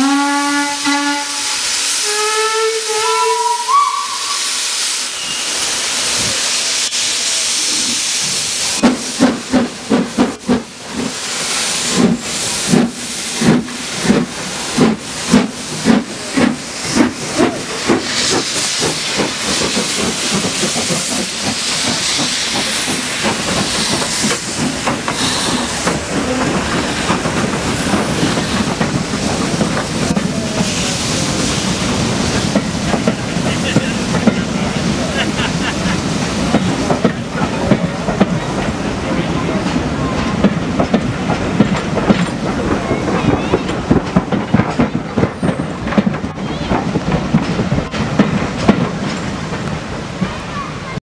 Mm-hmm.